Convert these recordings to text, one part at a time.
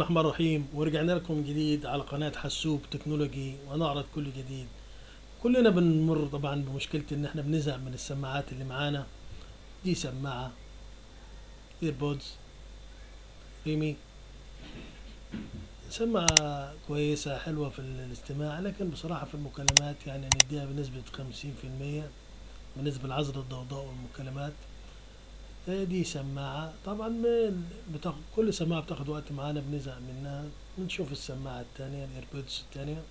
الرحمن الرحيم. ورجعنا لكم جديد على قناة حسوب تكنولوجي ونعرض كل جديد. كلنا بنمر طبعا بمشكلة إن إحنا بنزهق من السماعات اللي معانا. دي سماعة AirPods Redmi. سماعة كويسة حلوة في الاستماع لكن بصراحة في المكالمات يعني نديها بنسبة خمسين في المية بالنسبة لعزل الضوضاء والمكالمات. دي سماعة. طبعا بتاخد كل سماعة بتاخد وقت معانا بنزهق منها. بنشوف السماعة التانية الايربودز التانية.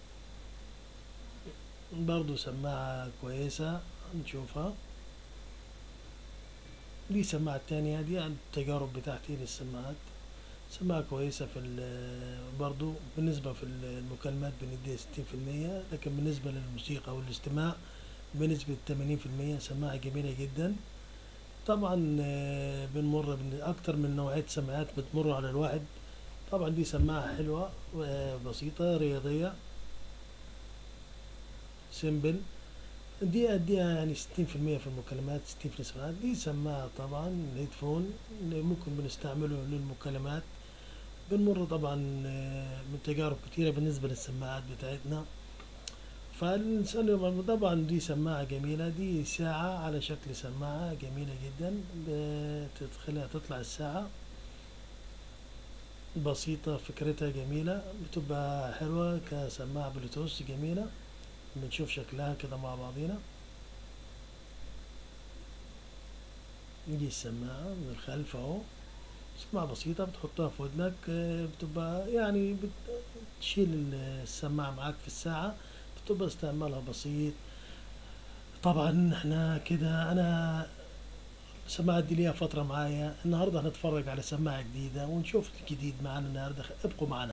برضو سماعة كويسة نشوفها. دي سماعة تانية دي عن التجارب بتاعتي للسماعات. سماعة كويسة في برضو بالنسبة في المكالمات بنديها ستين في المية. لكن بالنسبة للموسيقى والإستماع بنسبة تمانين في المية. سماعة جميلة جدا. طبعا آه، بنمر بن- أكتر من نوعية سماعات بتمر على الواحد. طبعا دي سماعة حلوة وبسيطة رياضية. simple دي أديها يعني ستين في المية في المكالمات ستين في السماعات. دي سماعة طبعا headphone ممكن بنستعمله للمكالمات. بنمر طبعا آه، من تجارب كتيرة بالنسبة للسماعات بتاعتنا. فالإنسان طبعا دي سماعة جميلة دي ساعة على شكل سماعة جميلة جدا. بتدخلها تطلع الساعة. بسيطة فكرتها جميلة بتبقى حلوة كسماعة بلوتوث جميلة. بنشوف شكلها كده مع بعضينا. دي السماعة من الخلف أهو. سماعة بسيطة بتحطها في ودنك. بتبقى يعني بتشيل السماعة معاك في الساعة. بتبقى استعمالها بسيط. طبعا إحنا كده أنا السماعة دي ليها فترة معايا. النهاردة هنتفرج على سماعة جديدة ونشوف الجديد معانا النهاردة. ابقوا معنا.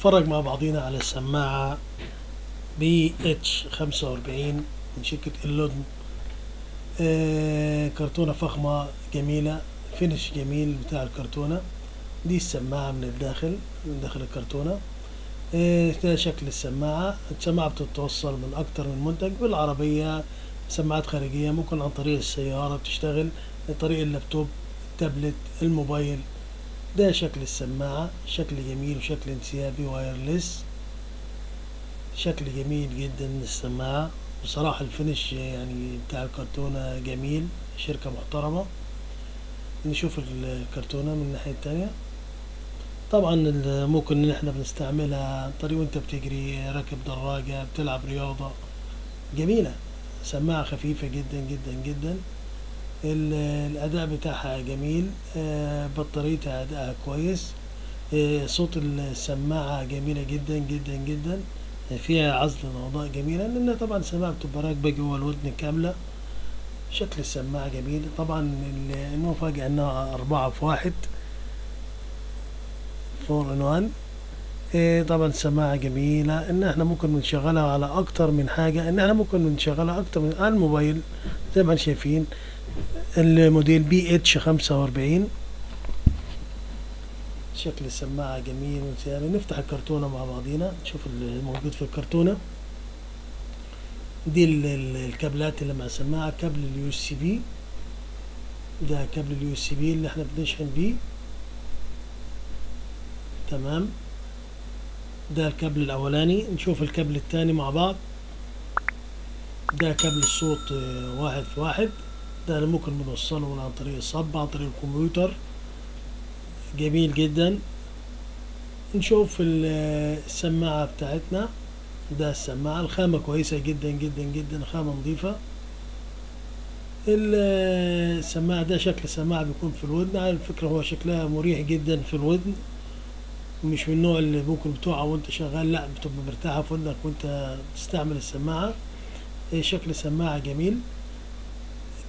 ونتفرج مع بعضينا على السماعة BH خمسة وأربعين من شركة اللودن آه كرتونة فخمة جميلة finish جميل بتاع الكرتونة. دي السماعة من الداخل من داخل الكرتونة. آه ده شكل السماعة. السماعة بتتوصل من أكتر من منتج بالعربية سماعات خارجية ممكن عن طريق السيارة بتشتغل عن طريق ال laptop ال tablet الموبايل. ده شكل السماعة شكل جميل وشكل انسيابي wireless شكل جميل جدا للسماعة بصراحة ال finish يعني بتاع الكرتونة جميل شركة محترمة. نشوف الكرتونة من الناحية التانية. طبعا ممكن إن إحنا بنستعملها طريق وإنت بتجري راكب دراجة بتلعب رياضة. جميلة. سماعة خفيفة جدا جدا جدا. ال- الأداء بتاعها جميل آه، بطاريتها أداءها كويس آه، صوت السماعة جميلة جدا جدا جدا آه، فيها عزل ضوضاء جميلة لأن طبعا السماعة بتبقى راكبة جوه الودن كاملة شكل السماعة جميل. طبعا ال- المفاجأة إنها أربعة في واحد فور إن وان طبعا سماعة جميلة إن إحنا ممكن نشغلها على أكتر من حاجة إن إحنا ممكن نشغلها أكتر من على الموبايل زي ما شايفين. الموديل BH خمسة وأربعين. شكل السماعة جميل وسامي نفتح الكرتونة مع بعضينا نشوف الموجود في الكرتونة. دي ال- ال- الكابلات اللي مع السماعة كابل ال USB. ده كابل ال USB اللي إحنا بنشحن بيه. تمام. ده الكابل الأولاني. نشوف الكابل التاني مع بعض. ده كابل الصوت آه، واحد في واحد. ده اللي ممكن بنوصله عن طريق الصب عن طريق الكمبيوتر. جميل جدا. نشوف ال- السماعة بتاعتنا. ده السماعة الخامة كويسة جدا جدا جدا خامة نظيفة. ال- السماعة ده شكل السماعة بيكون في الودن. على فكرة هو شكلها مريح جدا في الودن. مش من النوع اللي ممكن بتقع وانت شغال لا بتبقى مرتاحة في ودنك وانت تستعمل السماعة. شكل السماعة جميل.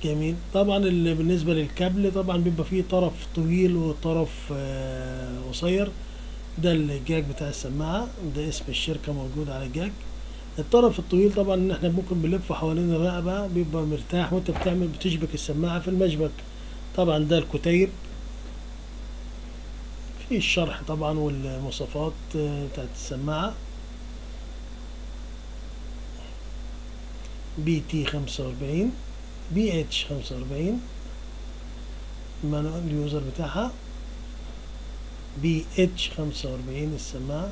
جميل طبعا ال- بالنسبة للكابل طبعا بيبقى فيه طرف طويل وطرف آه، قصير. ده ال jack بتاع السماعة ده اسم الشركة موجود على ال jack الطرف الطويل طبعا إن إحنا ممكن بنلفه حوالين الرقبة بيبقى مرتاح وأنت بتعمل بتشبك السماعة في المشبك. طبعا ده الكتيب في الشرح طبعا والمواصفات آه، بتاعت السماعة. BT خمسة وأربعين. BH خمسة وأربعين. ال user بتاعها؟ BH خمسة وأربعين السماعة.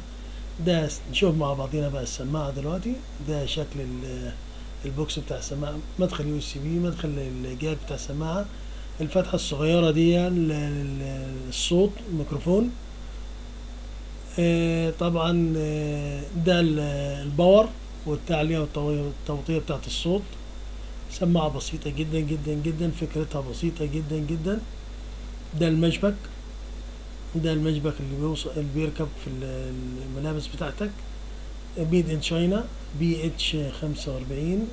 ده نشوف مع بعضينا بقى السماعة دلوقتي. ده شكل ال- ال box بتاع السماعة. مدخل USB مدخل ال jack بتاع السماعة. الفتحة الصغيرة دي ال- الصوت الميكروفون. آه، طبعا آه، ده ال- ال power والتعلية والتو- والتوطية بتاعت الصوت. سماعة بسيطة جدا جدا جدا فكرتها بسيطة جدا جدا. ده المشبك ده المشبك اللي بيوصل اللي بيركب في ال- الملابس بتاعتك. made in China BH خمسة وأربعين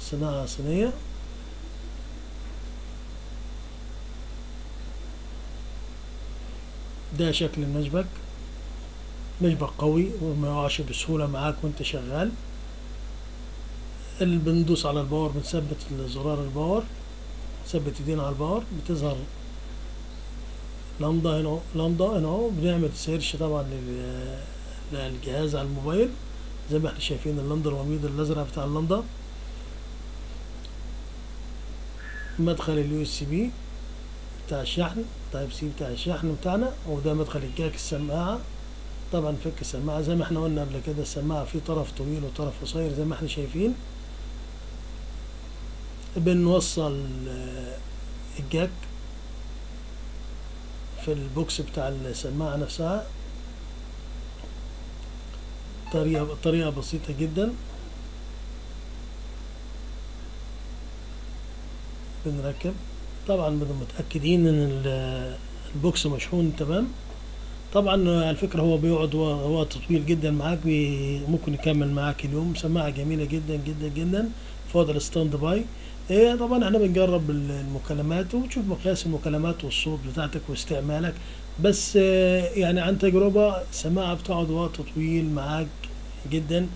صناعة صينية. ده شكل المشبك. مشبك قوي وما يقعش بسهولة معاك وانت شغال. بندوس على ال power بنثبت زرار ال power نثبت ايدينا على ال power بتظهر لمضة هنا لمضة هنا أهو بنعمل search طبعا لل- للجهاز على الموبايل. زي ما إحنا شايفين اللمضة الوميض الأزرق بتاع اللمضة مدخل ال USB بتاع الشحن Type-C بتاع الشحن بتاعنا وده مدخل ال jack السماعة. طبعا فك السماعة زي ما إحنا قلنا قبل كده السماعة في طرف طويل وطرف قصير زي ما إحنا شايفين. بنوصل آه، ال jack في ال box بتاع السماعة نفسها. طريقة طريقة بسيطة جدا. بنركب. طبعا متأكدين إن ال- ال box مشحون تمام. طبعا على فكرة هو بيقعد وقت طويل جدا معاك ممكن يكمل معاك اليوم. سماعة جميلة جدا جدا جدا. في وضع ال standby إيه طبعا إحنا بنجرب ال- المكالمات وتشوف مقياس المكالمات والصوت بتاعتك واستعمالك. بس آه، يعني عن تجربة سماعة بتقعد وقت طويل معاك جدا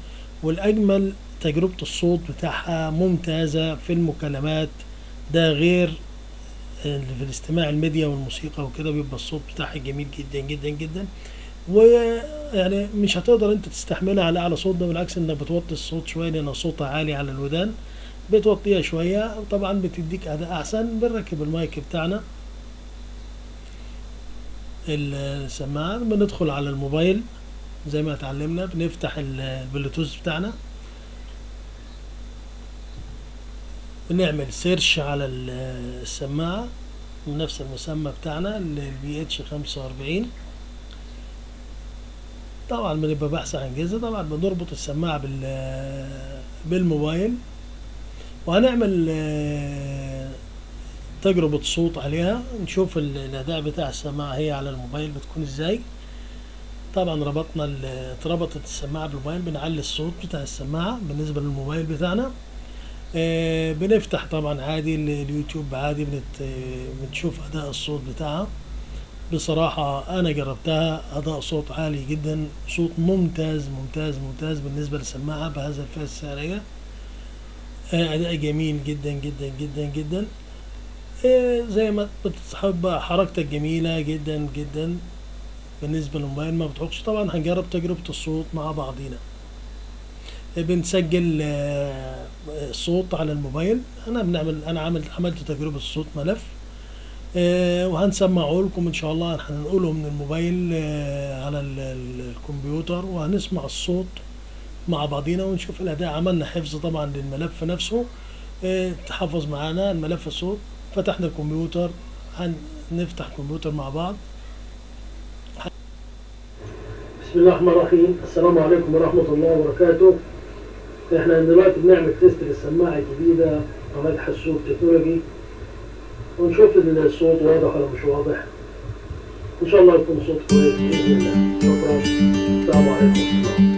والأجمل تجربة الصوت بتاعها ممتازة في المكالمات. ده غير في الاستماع الميديا والموسيقى وكده بيبقى الصوت بتاعها جميل جدا جدا جدا. ويعني مش هتقدر أنت تستحملها على أعلى صوت ده بالعكس إنك بتوطي الصوت شوية لأن صوتها عالي على الودان. بتوطيها شوية طبعا بتديك أداء أحسن. بنركب المايك بتاعنا. السماعة بندخل على الموبايل زي ما اتعلمنا بنفتح ال- البلوتوث بتاعنا. بنعمل search على ال- السماعة من نفس المسمى بتاعنا ال BH خمسة وأربعين. طبعا بنبقى بحث عن جهاز طبعا بنربط السماعة بال بالموبايل. وهنعمل آه، تجربة صوت عليها. نشوف ال- الأداء بتاع السماعة هي على الموبايل بتكون إزاي. طبعا ربطنا اتربطت السماعة بالموبايل بنعلي الصوت بتاع السماعة بالنسبة للموبايل بتاعنا. آه، بنفتح طبعا عادي ال- اليوتيوب عادي بنشوف أداء الصوت بتاعها. بصراحة أنا جربتها أداء صوت عالي جدا صوت ممتاز ممتاز ممتاز بالنسبة للسماعة بهذا الفئة السعرية. أداء جميل جدا جدا جدا جدا. إيه زي ما بتحب حركتك جميلة جدا جدا. بالنسبة للموبايل ما بتعوقش طبعا هنجرب تجربة الصوت مع بعضينا. بنسجل آه، الصوت على الموبايل. أنا بنعمل أنا عملت عملت تجربة صوت ملف. آه، وهنسمعه لكم إن شاء الله. هننقله من الموبايل آه، على ال- ال- الكمبيوتر. وهنسمع الصوت مع بعضينا ونشوف الأداء. عملنا حفظ طبعا للملف نفسه. آه، تحفظ معانا الملف الصوت. فتحنا الكمبيوتر. هنفتح الكمبيوتر مع بعض. بسم الله الرحمن الرحيم. السلام عليكم ورحمة الله وبركاته. إحنا دلوقتي بنعمل test للسماعة الجديدة قناة حسوب technology. ونشوف الصوت واضح ولا مش واضح. إن شاء الله يكون صوت كويس بإذن الله. شكرا. السلام عليكم.